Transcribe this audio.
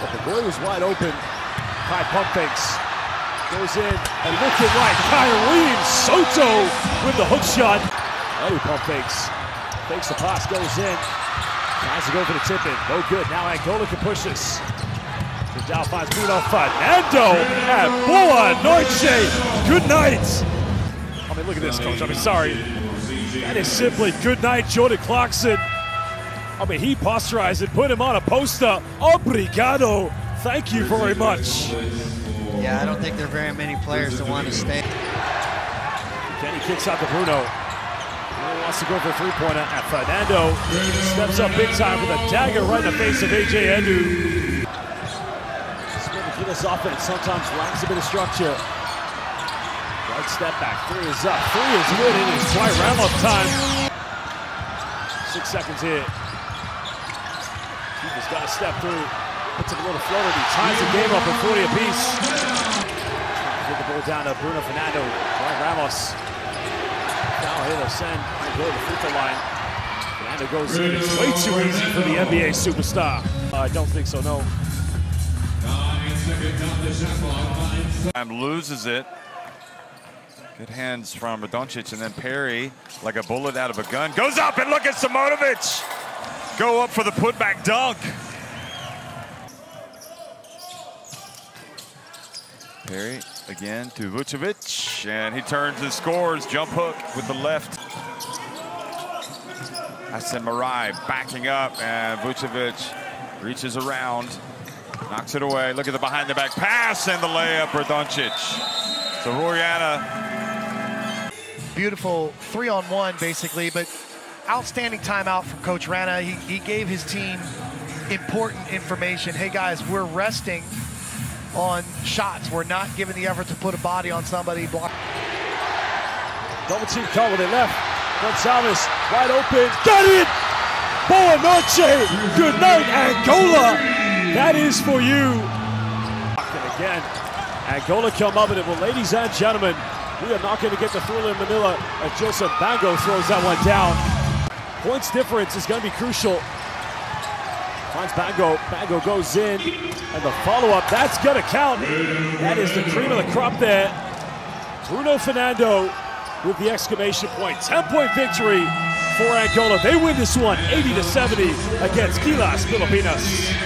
But the boy was wide open. Kai pump fakes. Goes in and looking right. Kyrie Sotto with the hook shot. Eddie pump fakes. Fakes the pass, goes in. Tries to go for the tip in. No good. Now Angola can push this. Vidal finds Bruno Fernando and Boa Noche. Good night. I mean, look at this, coach. I mean, sorry. That is simply good night, Jordan Clarkson. I mean, he posturized and put him on a poster. Obrigado. Thank you very much. Yeah, I don't think there are very many players that want to stay. Kenny kicks out to Bruno. Bruno wants to go for a three-pointer, and Fernando steps up big time with a dagger right in the face of AJ Edu. This offense sometimes lacks a bit of structure. Right step back, three is up, three is good, it is Dwight Ramos time. Six seconds here. Keeper's got to step through, puts it a little floater, he ties the game up at 40 apiece. Get the ball down to Bruno Fernando, Dwight Ramos. Now to send go to the free throw line. Fernando goes in, it's way too easy for the NBA superstar. Uh, I don't think so, no. Time loses it. Good hands from Doncic, and then Perry, like a bullet out of a gun, goes up and look at Simonovic. Go up for the putback dunk. Perry again to Vucevic, and he turns and scores. Jump hook with the left. Hassan Marai backing up, and Vucevic reaches around, knocks it away. Look at the behind the back pass and the layup for Doncic. So Roriana beautiful three on one basically, but outstanding timeout from Coach Rana. He, he gave his team important information. Hey guys, we're resting on shots. We're not giving the effort to put a body on somebody. Block. Double team with it left. Gonzalez wide open. Got it! Boa noche. Good night, Angola. That is for you. And again, Angola come up it. Well, ladies and gentlemen, we are not going to get the thrill in Manila as Joseph Bango throws that one down. Points difference is going to be crucial. Finds Bango. Bango goes in. And the follow-up, that's going to count. That is the cream of the crop there. Bruno Fernando with the exclamation point. 10-point victory for Angola. They win this one 80 to 70 against Gilas Filipinas.